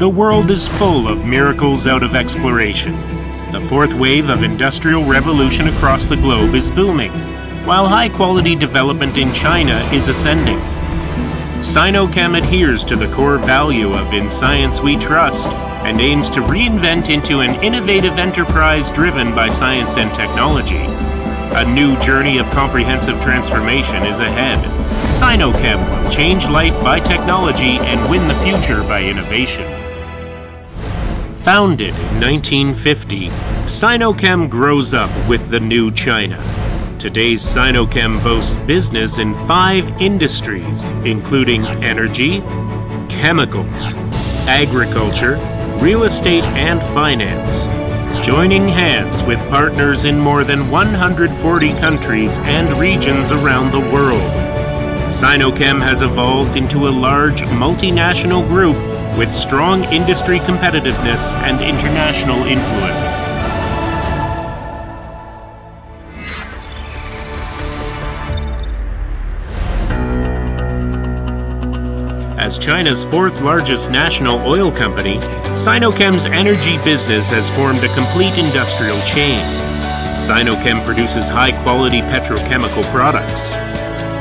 The world is full of miracles out of exploration. The fourth wave of industrial revolution across the globe is booming, while high quality development in China is ascending. Sinochem adheres to the core value of In Science We Trust and aims to reinvent into an innovative enterprise driven by science and technology. A new journey of comprehensive transformation is ahead. Sinochem will change life by technology and win the future by innovation. Founded in 1950, Sinochem grows up with the new China. Today's Sinochem boasts business in five industries, including energy, chemicals, agriculture, real estate, and finance. Joining hands with partners in more than 140 countries and regions around the world. Sinochem has evolved into a large multinational group with strong industry competitiveness and international influence. As China's fourth largest national oil company, Sinochem's energy business has formed a complete industrial chain. Sinochem produces high quality petrochemical products.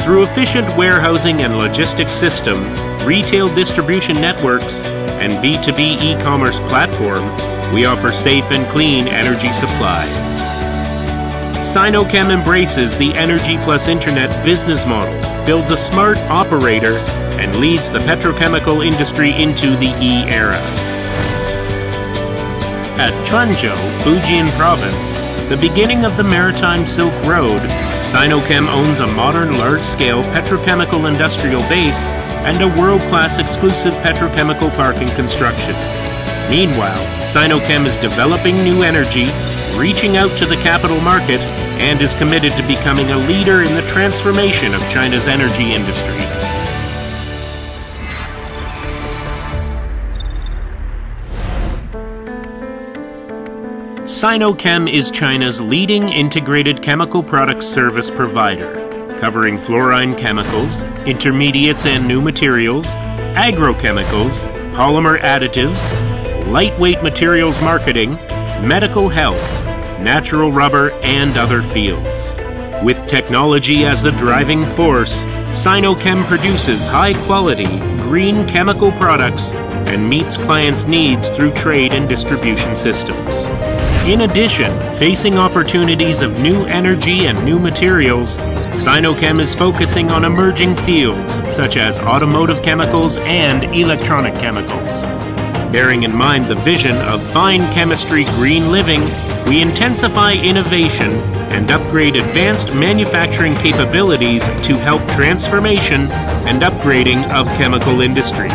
Through efficient warehousing and logistics system, retail distribution networks, and B2B e commerce platform, we offer safe and clean energy supply. Sinochem embraces the Energy Plus Internet business model, builds a smart operator, and leads the petrochemical industry into the E era. At Quanzhou, Fujian Province, the beginning of the Maritime Silk Road, Sinochem owns a modern large-scale petrochemical industrial base and a world-class exclusive petrochemical park in construction. Meanwhile, Sinochem is developing new energy, reaching out to the capital market, and is committed to becoming a leader in the transformation of China's energy industry. Sinochem is China's leading integrated chemical products service provider, covering fluorine chemicals, intermediates and new materials, agrochemicals, polymer additives, lightweight materials marketing, medical health, natural rubber, and other fields. With technology as the driving force, Sinochem produces high quality, green chemical products and meets clients' needs through trade and distribution systems. In addition, facing opportunities of new energy and new materials, Sinochem is focusing on emerging fields such as automotive chemicals and electronic chemicals. Bearing in mind the vision of fine chemistry green living, we intensify innovation and upgrade advanced manufacturing capabilities to help transformation and upgrading of chemical industry.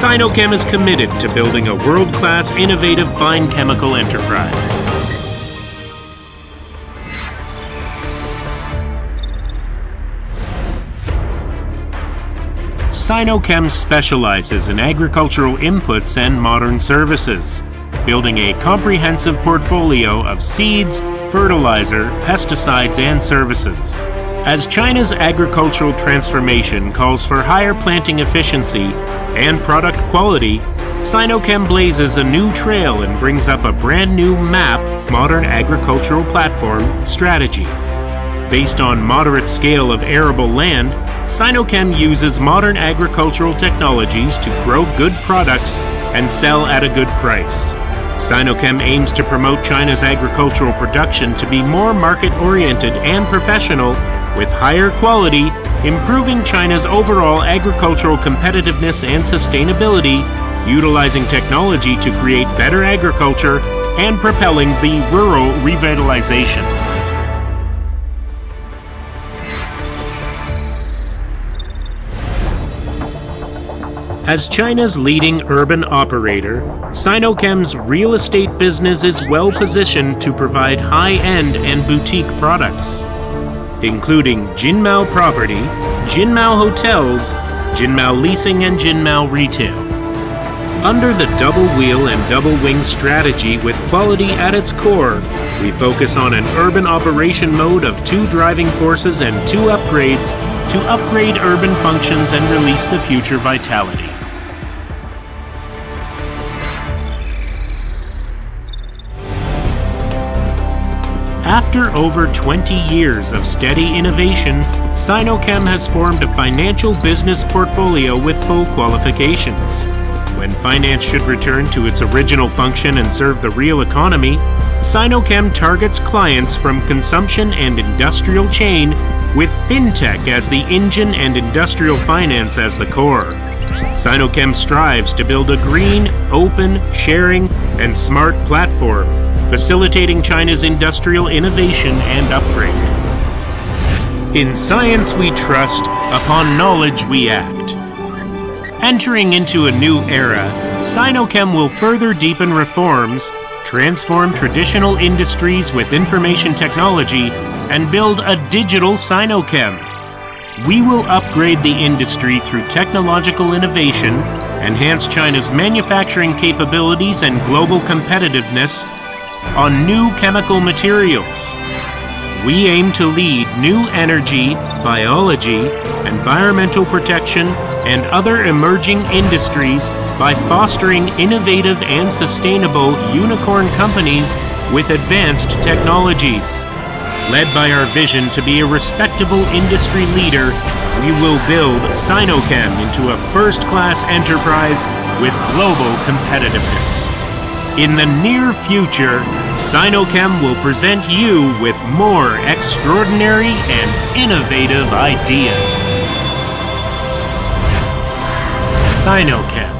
Sinochem is committed to building a world-class innovative fine chemical enterprise. Sinochem specializes in agricultural inputs and modern services, building a comprehensive portfolio of seeds, fertilizer, pesticides, and services. As China's agricultural transformation calls for higher planting efficiency and product quality, Sinochem blazes a new trail and brings up a brand new MAP modern agricultural platform strategy. Based on moderate scale of arable land, Sinochem uses modern agricultural technologies to grow good products and sell at a good price. Sinochem aims to promote China's agricultural production to be more market oriented and professional with higher quality, improving China's overall agricultural competitiveness and sustainability, utilizing technology to create better agriculture, and propelling the rural revitalization. As China's leading urban operator, Sinochem's real estate business is well positioned to provide high end and boutique products, including Jinmao Property, Jinmao Hotels, Jinmao Leasing, and Jinmao Retail. Under the double wheel and double wing strategy with quality at its core, we focus on an urban operation mode of two driving forces and two upgrades to upgrade urban functions and release the future vitality. After over 20 years of steady innovation, Sinochem has formed a financial business portfolio with full qualifications. When finance should return to its original function and serve the real economy, Sinochem targets clients from consumption and industrial chain with fintech as the engine and industrial finance as the core. Sinochem strives to build a green, open, sharing, and smart platform, facilitating China's industrial innovation and upgrade. In science we trust, upon knowledge we act. Entering into a new era, Sinochem will further deepen reforms, transform traditional industries with information technology, and build a digital Sinochem. We will upgrade the industry through technological innovation, enhance China's manufacturing capabilities and global competitiveness on new chemical materials. We aim to lead new energy, biology, environmental protection, and other emerging industries by fostering innovative and sustainable unicorn companies with advanced technologies. Led by our vision to be a respectable industry leader, we will build Sinochem into a first class enterprise with global competitiveness. In the near future, Sinochem will present you with more extraordinary and innovative ideas. Sinochem